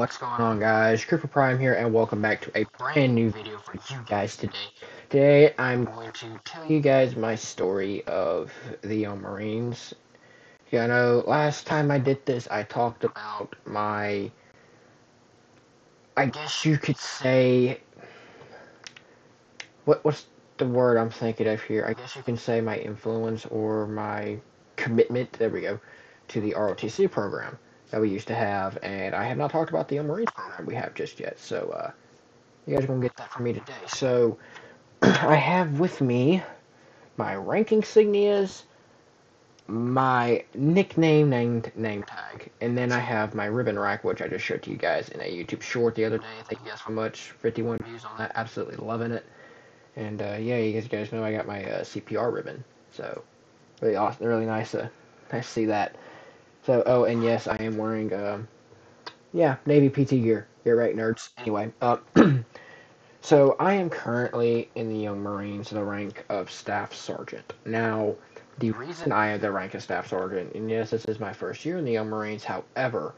what's going on guys? Creeper Prime here and welcome back to a brand new video for you guys today. Today I'm going to tell you guys my story of the Young Marines. You know last time I did this I talked about my I guess you could say what what's the word I'm thinking of here? I guess you can say my influence or my commitment, there we go, to the ROTC program that we used to have, and I have not talked about the Marines program we have just yet, so uh, you guys are going to get that from me today. So, I have with me my rank insignias, my nickname named name tag, and then I have my ribbon rack, which I just showed to you guys in a YouTube short the other day. Thank you guys so much. 51 views on that. Absolutely loving it. And uh, yeah, you guys know I got my uh, CPR ribbon, so really awesome, really nice, uh, nice to see that. So, oh, and yes, I am wearing, um, yeah, Navy PT gear. You're right, nerds. Anyway, uh, so I am currently in the Young Marines, the rank of Staff Sergeant. Now, the reason I am the rank of Staff Sergeant, and yes, this is my first year in the Young Marines, however,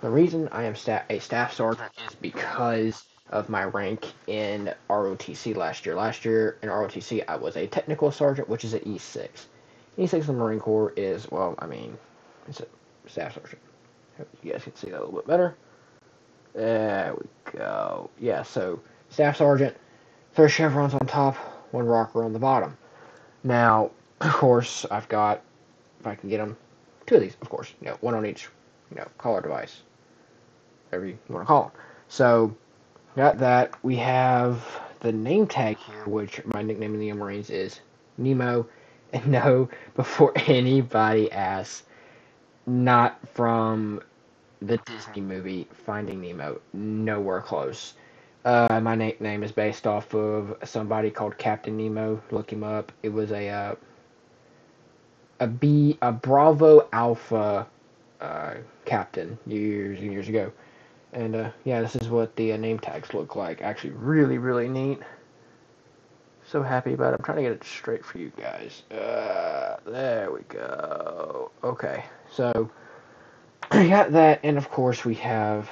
the reason I am sta a Staff Sergeant is because of my rank in ROTC last year. Last year in ROTC, I was a Technical Sergeant, which is an E6. E6 in the Marine Corps is, well, I mean, it's a staff sergeant. You guys can see that a little bit better. There we go. Yeah, so staff sergeant, three chevrons on top, one rocker on the bottom. Now, of course, I've got, if I can get them, two of these, of course. You know, one on each, you know, collar device. Whatever you want to call them. So, got that. We have the name tag here, which my nickname in the Marines is Nemo. And no, before anybody asks, not from the Disney movie Finding Nemo. Nowhere close. Uh, my na- name is based off of somebody called Captain Nemo. Look him up. It was a uh, a B a Bravo Alpha uh, captain years and years ago. And uh, yeah, this is what the uh, name tags look like. Actually, really, really neat. So happy about it. I'm trying to get it straight for you guys. Uh, there we go. Okay, so we got that, and of course we have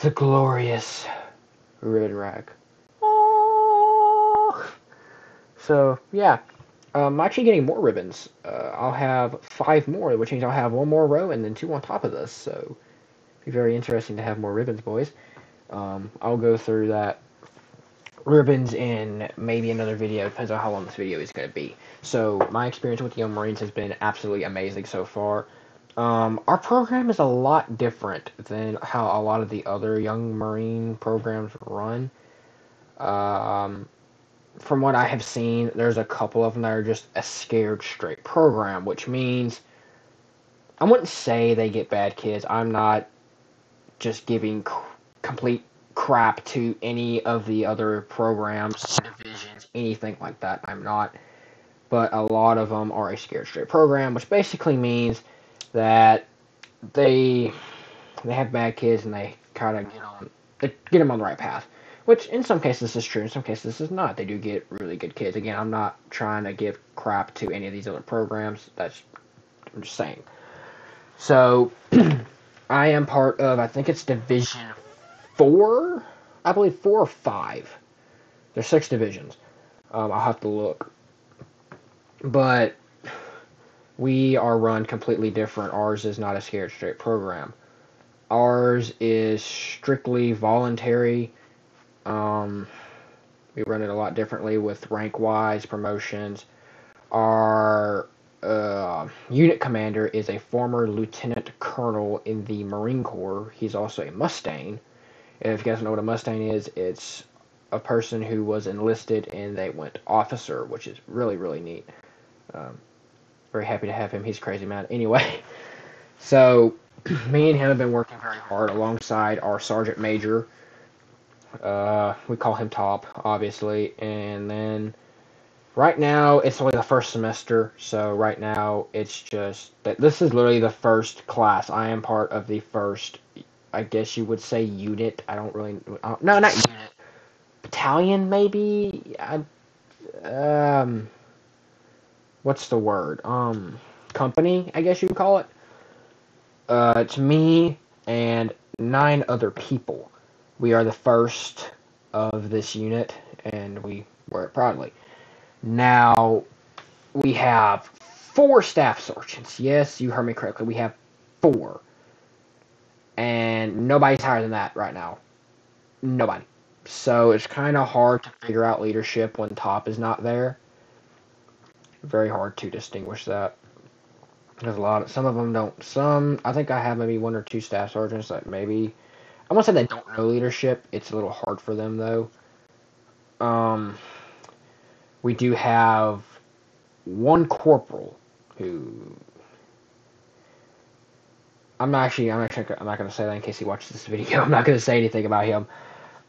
the glorious ribbon rack. Oh. So yeah, I'm actually getting more ribbons. Uh, I'll have five more, which means I'll have one more row and then two on top of this. So be very interesting to have more ribbons, boys. Um, I'll go through that ribbons in maybe another video, depends on how long this video is going to be. So, my experience with the Young Marines has been absolutely amazing so far. Um, our program is a lot different than how a lot of the other Young Marine programs run. Um, from what I have seen, there's a couple of them that are just a scared straight program, which means I wouldn't say they get bad kids. I'm not just giving complete crap to any of the other programs, divisions, anything like that. I'm not. But a lot of them are a scared straight program, which basically means that they they have bad kids and they kind of get on they get them on the right path. Which in some cases is true, in some cases is not. They do get really good kids. Again, I'm not trying to give crap to any of these other programs. That's I'm just saying. So I am part of I think it's Division four, I believe four or five. There's six divisions. Um, I'll have to look. But we are run completely different. Ours is not a scared straight program. Ours is strictly voluntary. Um, we run it a lot differently with rank wise promotions. Our uh, unit commander is a former lieutenant colonel in the Marine Corps. He's also a Mustang. If you guys don't know what a Mustang is, it's a person who was enlisted and they went officer, which is really, really neat. Um, very happy to have him. He's crazy man. Anyway, so me and him have been working very hard alongside our sergeant major. Uh, we call him Top, obviously, and then right now it's only the first semester, so right now it's just that this is literally the first class. I am part of the first I guess you would say unit. I don't really. Uh, no, not unit. Battalion, maybe. I, um, what's the word? Um, company. I guess you would call it. Uh, it's me and nine other people. We are the first of this unit, and we wear it proudly. Now, we have four staff sergeants. Yes, you heard me correctly. We have four. And nobody's higher than that right now. Nobody. So it's kind of hard to figure out leadership when top is not there. Very hard to distinguish that. There's a lot of some of them don't. Some I think I have maybe one or two staff sergeants that maybe I won't say they don't know leadership. It's a little hard for them though. Um, we do have one corporal who I'm not actually I'm actually I'm not gonna say that in case he watches this video. I'm not gonna say anything about him.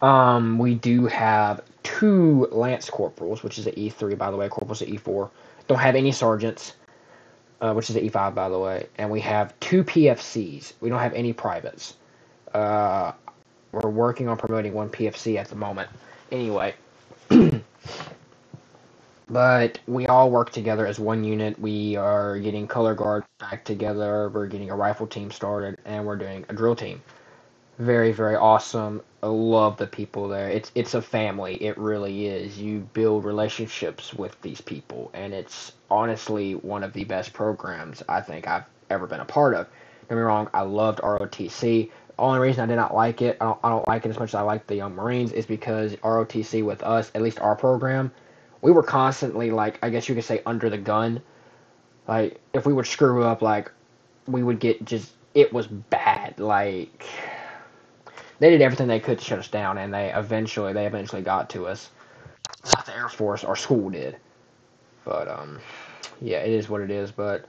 Um, we do have two lance corporals, which is an E3 by the way. Corporals at E4. Don't have any sergeants, uh, which is an E5 by the way. And we have two PFCs. We don't have any privates. Uh, we're working on promoting one PFC at the moment. Anyway. but we all work together as one unit. We are getting color guard back together. We're getting a rifle team started, and we're doing a drill team. Very, very awesome. I love the people there. It's it's a family. It really is. You build relationships with these people, and it's honestly one of the best programs I think I've ever been a part of. Don't me wrong. I loved ROTC. Only reason I did not like it, I don't, I don't like it as much as I like the Young Marines, is because ROTC with us, at least our program, we were constantly like I guess you could say under the gun. Like if we would screw up, like we would get just it was bad. Like they did everything they could to shut us down, and they eventually they eventually got to us. Not the Air Force, our school did. But um, yeah, it is what it is. But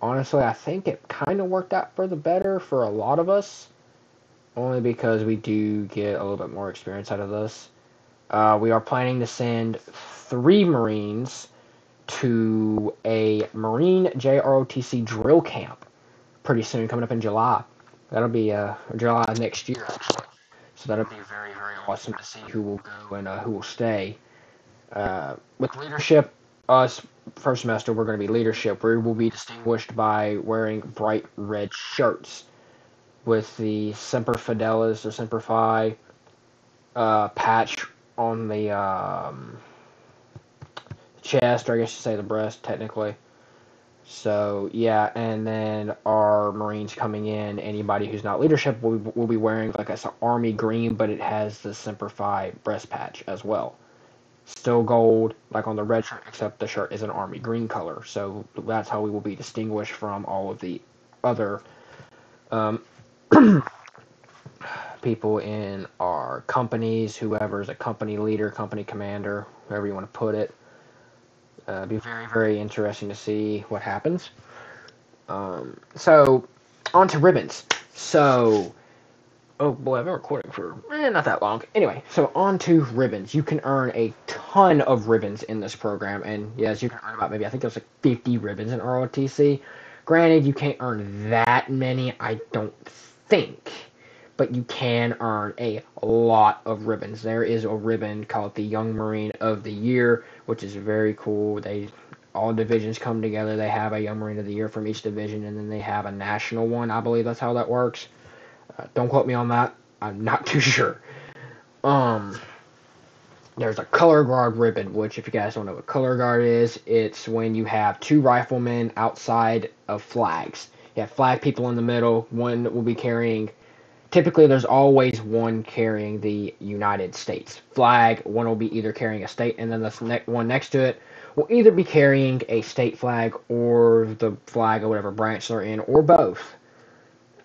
honestly, I think it kind of worked out for the better for a lot of us, only because we do get a little bit more experience out of this. Uh, we are planning to send three Marines to a Marine JROTC drill camp pretty soon, coming up in July. That'll be uh, July next year, actually. So that'll be very, very awesome to see who will go and uh, who will stay. Uh, with leadership, us first semester, we're going to be leadership. We will be distinguished by wearing bright red shirts with the Semper Fidelis or Semper Fi uh, patch on the um, chest, or I guess you say the breast, technically. So yeah, and then our Marines coming in, anybody who's not leadership will, will be wearing like a army green, but it has the Semper Fi breast patch as well. Still gold, like on the red shirt, except the shirt is an army green color. So that's how we will be distinguished from all of the other um, people in our companies, whoever's a company leader, company commander, whoever you want to put it. Uh, be very, very interesting to see what happens. Um, so, on to ribbons. So, oh boy, I've been recording for eh, not that long. Anyway, so on to ribbons. You can earn a ton of ribbons in this program, and yes, you can earn about maybe I think there's like 50 ribbons in ROTC. Granted, you can't earn that many, I don't think but you can earn a lot of ribbons. There is a ribbon called the Young Marine of the Year, which is very cool. They all divisions come together. They have a Young Marine of the Year from each division, and then they have a national one. I believe that's how that works. Uh, don't quote me on that. I'm not too sure. Um, there's a color guard ribbon, which, if you guys don't know what color guard is, it's when you have two riflemen outside of flags. You have flag people in the middle. One will be carrying typically there's always one carrying the United States flag. One will be either carrying a state, and then the ne- one next to it will either be carrying a state flag or the flag of whatever branch they're in, or both.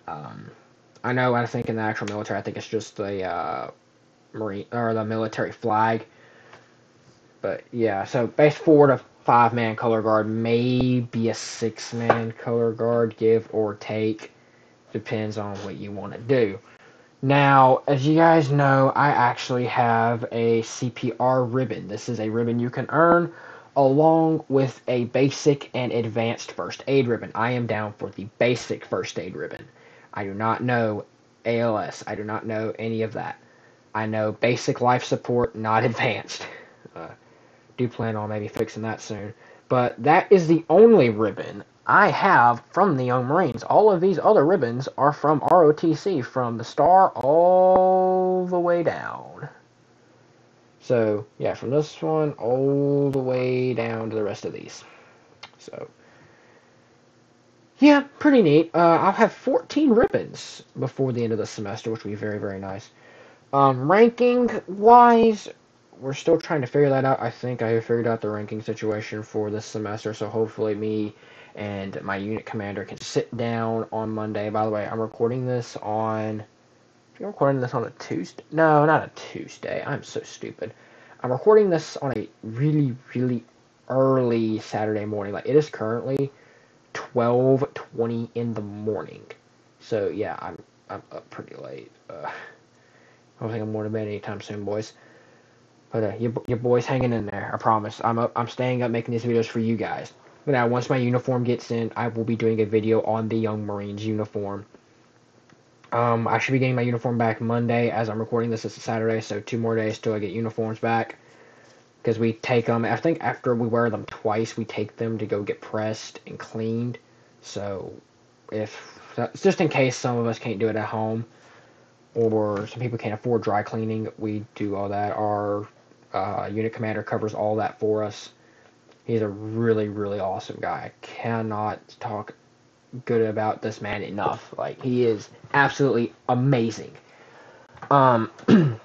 Um, I know. I think in the actual military, I think it's just the uh, marine or the military flag. But yeah, so base four to five man color guard, maybe a six man color guard, give or take Depends on what you want to do. Now, as you guys know, I actually have a CPR ribbon. This is a ribbon you can earn along with a basic and advanced first aid ribbon. I am down for the basic first aid ribbon. I do not know ALS. I do not know any of that. I know basic life support, not advanced. Uh, do plan on maybe fixing that soon. But that is the only ribbon I have from the Young Marines. All of these other ribbons are from ROTC, from the star all the way down. So, yeah, from this one all the way down to the rest of these. So, yeah, pretty neat. Uh, I'll have 14 ribbons before the end of the semester, which will be very, very nice. Um, ranking wise, we're still trying to figure that out. I think I have figured out the ranking situation for this semester, so hopefully me and my unit commander can sit down on Monday. By the way, I'm recording this on. I'm recording this on a Tuesday. No, not a Tuesday. I'm so stupid. I'm recording this on a really, really early Saturday morning. Like it is currently 12:20 in the morning. So yeah, I'm I'm up pretty late. Uh, I don't think I'm going to bed anytime soon, boys. But uh, your, your boy's hanging in there. I promise. I'm up. I'm staying up making these videos for you guys. Now, once my uniform gets in, I will be doing a video on the Young Marines uniform. Um, I should be getting my uniform back Monday as I'm recording this. It's a Saturday, so two more days till I get uniforms back. Because we take them, I think after we wear them twice, we take them to go get pressed and cleaned. So, if just in case some of us can't do it at home, or some people can't afford dry cleaning, we do all that. Our uh, unit commander covers all that for us. He's a really, really awesome guy. I cannot talk good about this man enough. Like he is absolutely amazing. Um,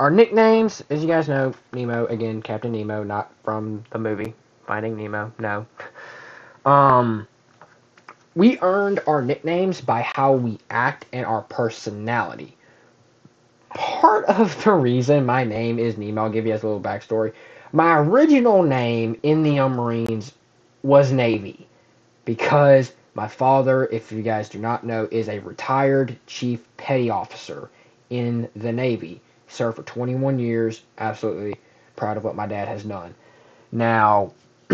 our nicknames, as you guys know, Nemo again, Captain Nemo, not from the movie Finding Nemo. No. Um, we earned our nicknames by how we act and our personality part of the reason my name is Nemo, I'll give you guys a little backstory. My original name in the Marines was Navy because my father, if you guys do not know, is a retired chief petty officer in the Navy. Served for 21 years. Absolutely proud of what my dad has done. Now,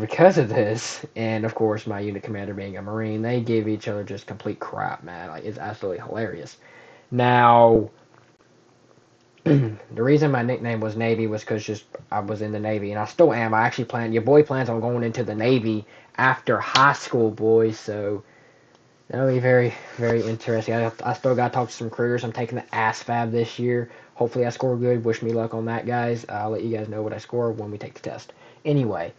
because of this, and of course my unit commander being a Marine, they give each other just complete crap, man. Like it's absolutely hilarious. Now, the reason my nickname was Navy was because just I was in the Navy, and I still am. I actually plan. Your boy plans on going into the Navy after high school, boys. So that'll be very, very interesting. I, I still got to talk to some recruiters. I'm taking the ASVAB this year. Hopefully, I score good. Wish me luck on that, guys. I'll let you guys know what I score when we take the test. Anyway,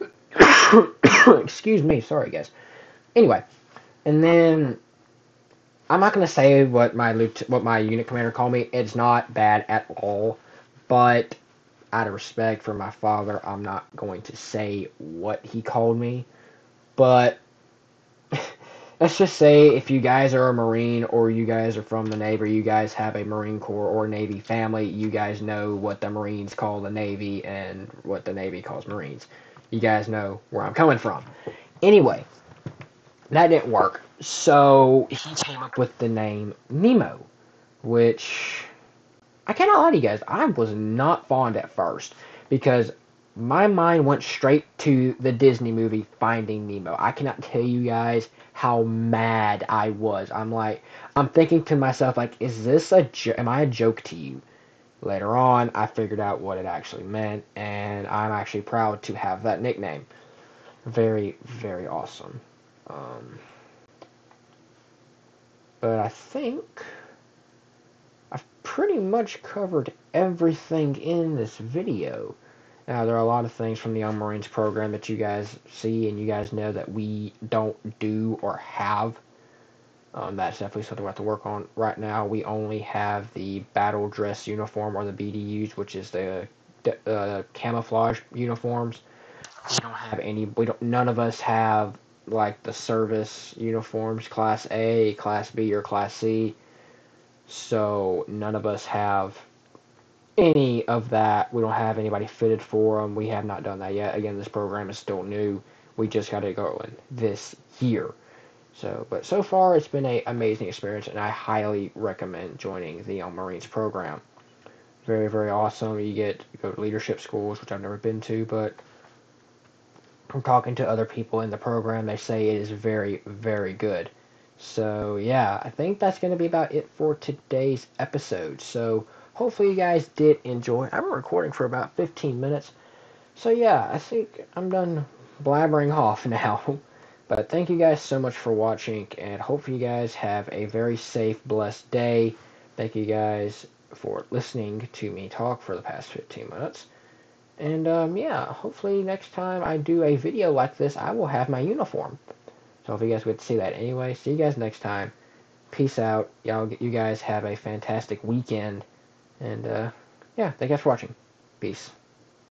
excuse me. Sorry, guys. Anyway, and then I'm not gonna say what my what my unit commander called me. It's not bad at all, but out of respect for my father, I'm not going to say what he called me. But let's just say if you guys are a Marine or you guys are from the Navy, or you guys have a Marine Corps or Navy family, you guys know what the Marines call the Navy and what the Navy calls Marines. You guys know where I'm coming from. Anyway, that didn't work. So he came up with the name Nemo, which I cannot lie to you guys, I was not fond at first because my mind went straight to the Disney movie Finding Nemo. I cannot tell you guys how mad I was. I'm like, I'm thinking to myself, like, is this a jo- am I a joke to you? Later on, I figured out what it actually meant, and I'm actually proud to have that nickname. Very, very awesome. Um, but I think I've pretty much covered everything in this video. Now, there are a lot of things from the Young Marines program that you guys see and you guys know that we don't do or have. Um, that's definitely something we have to work on. Right now, we only have the battle dress uniform or the BDUs, which is the uh, camouflage uniforms. We don't have any. We don't. None of us have like the service uniforms, Class A, Class B, or Class C. So none of us have any of that. We don't have anybody fitted for them. We have not done that yet. Again, this program is still new. We just got it going this year. So, but so far it's been an amazing experience, and I highly recommend joining the Marines program. Very, very awesome. You get you go to leadership schools, which I've never been to, but from talking to other people in the program, they say it is very, very good. So, yeah, I think that's going to be about it for today's episode. So, hopefully, you guys did enjoy. I'm recording for about 15 minutes. So, yeah, I think I'm done blabbering off now. But thank you guys so much for watching, and hopefully you guys have a very safe, blessed day. Thank you guys for listening to me talk for the past 15 minutes. And um, yeah, hopefully next time I do a video like this, I will have my uniform. So if you guys would see that anyway, see you guys next time. Peace out. Y'all, you guys have a fantastic weekend. And uh, yeah, thank you guys for watching. Peace.